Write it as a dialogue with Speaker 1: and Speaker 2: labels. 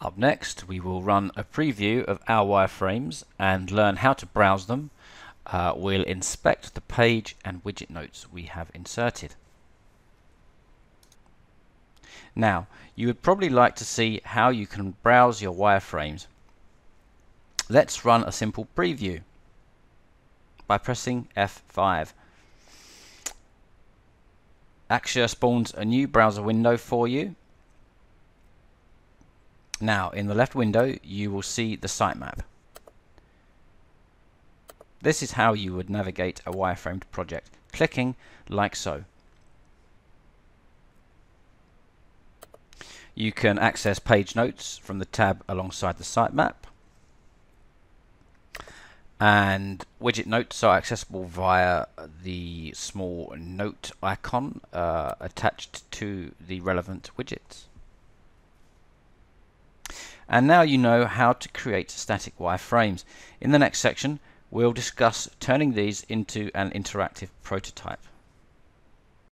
Speaker 1: Up next we will run a preview of our wireframes and learn how to browse them. Uh, we'll inspect the page and widget notes we have inserted. Now, you would probably like to see how you can browse your wireframes. Let's run a simple preview by pressing F5. Axure spawns a new browser window for you. Now, in the left window, you will see the sitemap. This is how you would navigate a wireframed project, clicking like so. You can access page notes from the tab alongside the sitemap. And widget notes are accessible via the small note icon uh, attached to the relevant widgets. And now you know how to create static wireframes. In the next section, we'll discuss turning these into an interactive prototype.